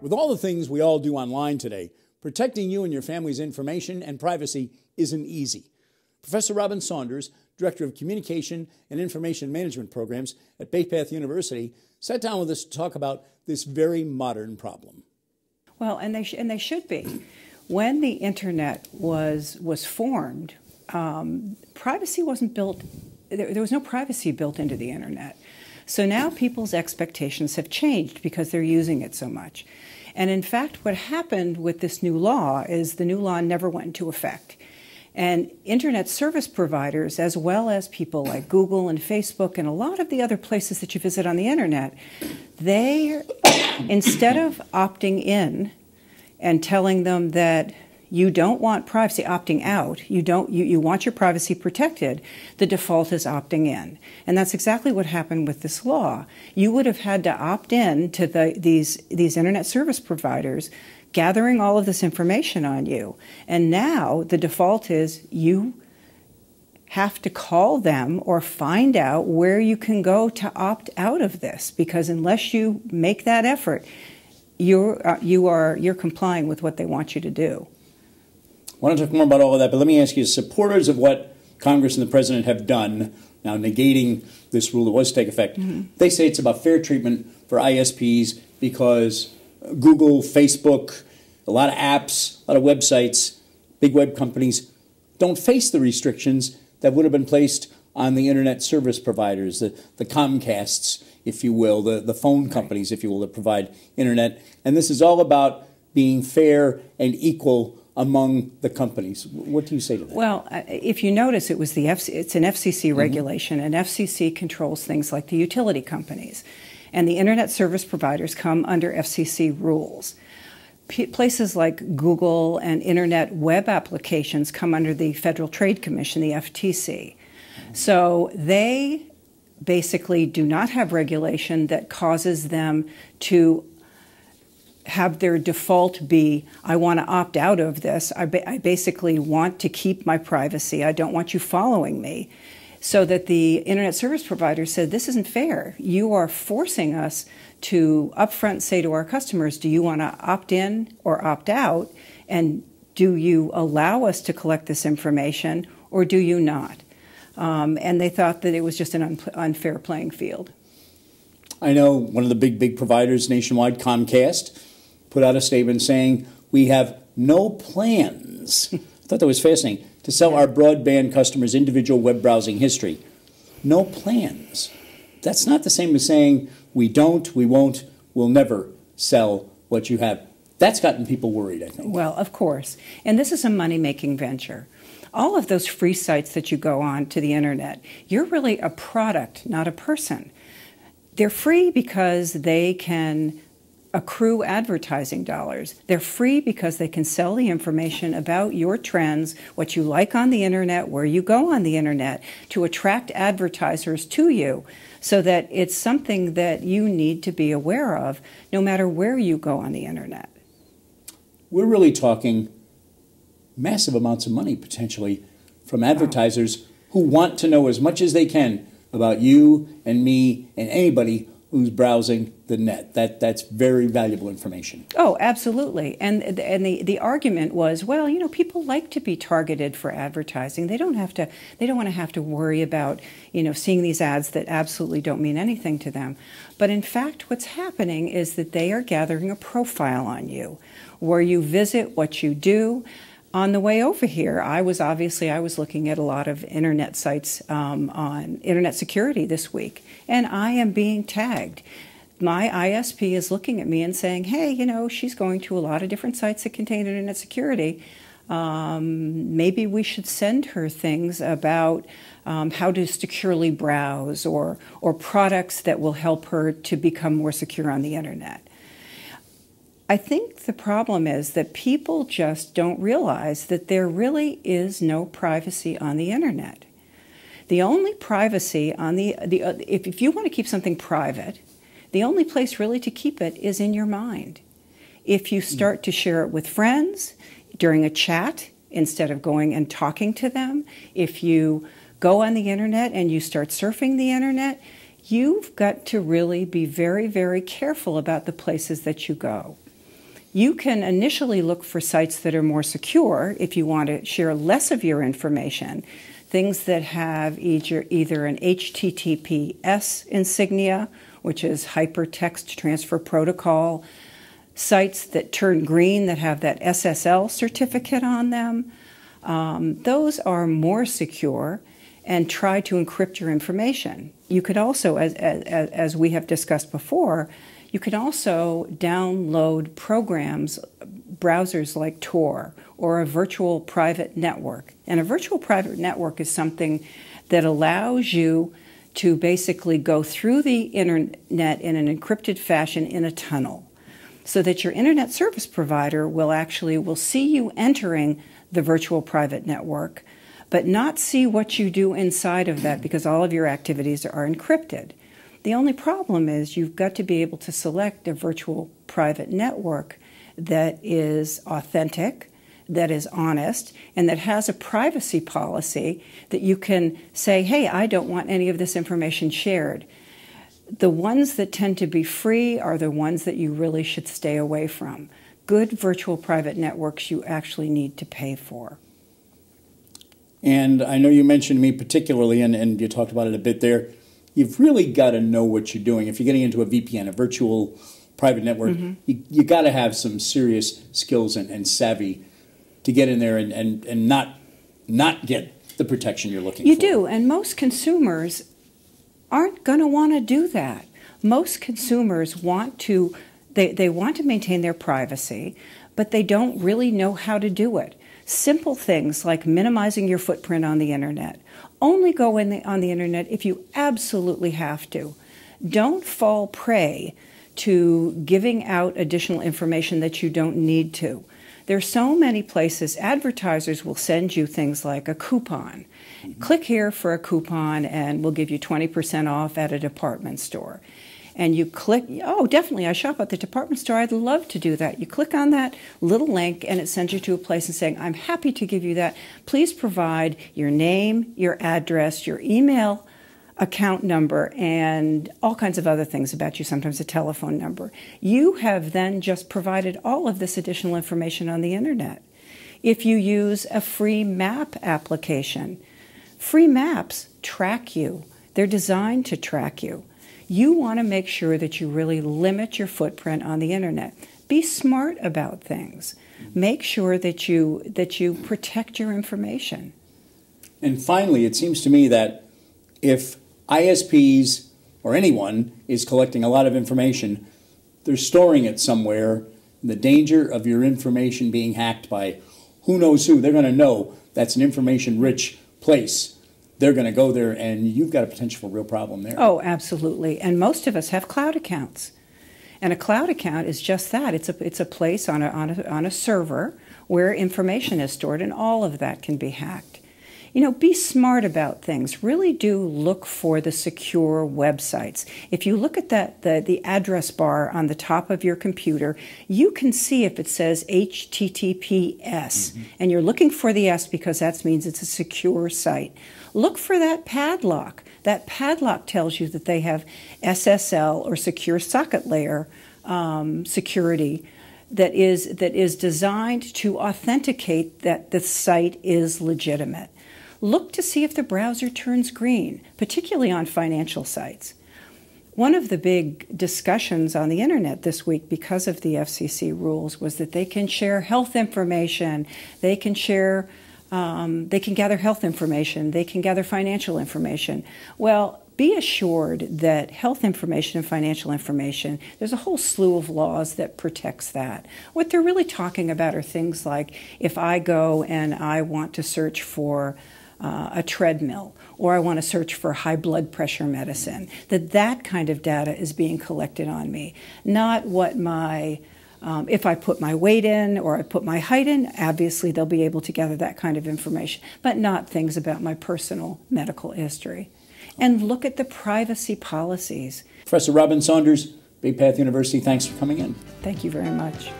With all the things we all do online today, protecting you and your family's information and privacy isn't easy. Professor Robin Saunders, Director of Communication and Information Management Programs at Bay Path University, sat down with us to talk about this very modern problem. Well, and they, and they should be. When the internet was, was formed, um, privacy wasn't built, there, there was no privacy built into the internet. So now people's expectations have changed because they're using it so much. And in fact, what happened with this new law is the new law never went into effect. And internet service providers, as well as people like Google and Facebook and a lot of the other places that you visit on the internet, they, instead of opting in and telling them that you don't want privacy opting out. You don't you, you want your privacy protected. The default is opting in. And that's exactly what happened with this law. You would have had to opt in to the, these these internet service providers gathering all of this information on you. And now the default is you have to call them or find out where you can go to opt out of this. Because unless you make that effort you're, uh, you are you're complying with what they want you to do want to talk more about all of that, but let me ask you supporters of what Congress and the President have done, now negating this rule that was to take effect, mm-hmm. they say it's about fair treatment for ISPs because Google, Facebook, a lot of apps, a lot of websites, big web companies don't face the restrictions that would have been placed on the internet service providers, the, the Comcasts, if you will, the, the phone companies, if you will, that provide internet. And this is all about being fair and equal among the companies. What do you say to that? Well, uh, if you notice, it was the F- it's an FCC mm-hmm. regulation, and FCC controls things like the utility companies, and the internet service providers come under FCC rules. P- places like Google and internet web applications come under the Federal Trade Commission, the FTC. So they basically do not have regulation that causes them to have their default be I want to opt out of this. I, ba- I, basically want to keep my privacy. I don't want you following me. So that the internet service provider said, This isn't fair. You are forcing us to upfront say to our customers, Do you want to opt in or opt out? And do you allow us to collect this information or do you not? Um, and they thought that it was just an un- unfair playing field. I know one of the big, big providers nationwide, Comcast, put out a statement saying we have no plans. I thought that was fascinating to sell our broadband customers individual web browsing history. No plans. That's not the same as saying we don't, we won't, we'll never sell what you have. That's gotten people worried, I think. Well, of course. And this is a money making venture. All of those free sites that you go on to the internet, you're really a product, not a person. They're free because they can accrue advertising dollars. They're free because they can sell the information about your trends, what you like on the internet, where you go on the internet, to attract advertisers to you so that it's something that you need to be aware of no matter where you go on the internet. We're really talking massive amounts of money potentially from advertisers who want to know as much as they can about you and me and anybody who's browsing the net. That that's very valuable information. Oh, absolutely. And and the, the argument was, well, you know, people like to be targeted for advertising. They don't have to they don't want to have to worry about, you know, seeing these ads that absolutely don't mean anything to them. But in fact, what's happening is that they are gathering a profile on you where you visit, what you do on the way over here, I was obviously I was looking at a lot of internet sites um, on internet security this week, and I am being tagged. My ISP is looking at me and saying, "Hey, you know, she's going to a lot of different sites that contain internet security. Um, maybe we should send her things about um, how to securely browse or or products that will help her to become more secure on the internet." I think the problem is that people just don't realize that there really is no privacy on the internet. The only privacy on the, the uh, if, if you want to keep something private, the only place really to keep it is in your mind. If you start to share it with friends during a chat instead of going and talking to them, if you go on the internet and you start surfing the internet, you've got to really be very, very careful about the places that you go. You can initially look for sites that are more secure if you want to share less of your information, things that have either, either an HTTPS insignia, which is Hypertext Transfer Protocol, sites that turn green that have that SSL certificate on them. Um, those are more secure and try to encrypt your information. You could also, as, as, as we have discussed before, you can also download programs, browsers like Tor or a virtual private network. And a virtual private network is something that allows you to basically go through the internet in an encrypted fashion in a tunnel so that your internet service provider will actually will see you entering the virtual private network but not see what you do inside of that because all of your activities are encrypted. The only problem is you've got to be able to select a virtual private network that is authentic, that is honest, and that has a privacy policy that you can say, hey, I don't want any of this information shared. The ones that tend to be free are the ones that you really should stay away from. Good virtual private networks you actually need to pay for. And I know you mentioned me particularly, and, and you talked about it a bit there. You've really got to know what you're doing. If you're getting into a VPN, a virtual private network, mm-hmm. you, you got to have some serious skills and, and savvy to get in there and, and, and not not get the protection you're looking you for. You do, and most consumers aren't going to want to do that. Most consumers want to they, they want to maintain their privacy, but they don't really know how to do it. Simple things like minimizing your footprint on the internet. Only go in the, on the internet if you absolutely have to. Don't fall prey to giving out additional information that you don't need to. There are so many places, advertisers will send you things like a coupon. Mm-hmm. Click here for a coupon and we'll give you 20% off at a department store and you click, oh, definitely, I shop at the department store. I'd love to do that. You click on that little link and it sends you to a place and saying, I'm happy to give you that. Please provide your name, your address, your email account number, and all kinds of other things about you, sometimes a telephone number. You have then just provided all of this additional information on the internet. If you use a free map application, free maps track you. They're designed to track you. You want to make sure that you really limit your footprint on the internet. Be smart about things. Make sure that you that you protect your information. And finally, it seems to me that if ISPs or anyone is collecting a lot of information, they're storing it somewhere. The danger of your information being hacked by who knows who, they're going to know that's an information rich place they're going to go there and you've got a potential for a real problem there. Oh, absolutely. And most of us have cloud accounts. And a cloud account is just that. It's a, it's a place on a, on, a, on a server where information is stored, and all of that can be hacked you know, be smart about things. Really do look for the secure websites. If you look at that the, the address bar on the top of your computer, you can see if it says HTTPS, mm-hmm. and you're looking for the S because that means it's a secure site. Look for that padlock. That padlock tells you that they have SSL or secure socket layer um, security that is that is designed to authenticate that the site is legitimate look to see if the browser turns green, particularly on financial sites. One of the big discussions on the internet this week because of the FCC rules was that they can share health information, they can share, um, they can gather health information, they can gather financial information. Well, be assured that health information and financial information, there's a whole slew of laws that protects that. What they're really talking about are things like if I go and I want to search for uh, a treadmill or I want to search for high blood pressure medicine, that that kind of data is being collected on me, not what my um, if I put my weight in or I put my height in, obviously they'll be able to gather that kind of information, but not things about my personal medical history. And look at the privacy policies. Professor Robin Saunders, Bay Path University, thanks for coming in. Thank you very much.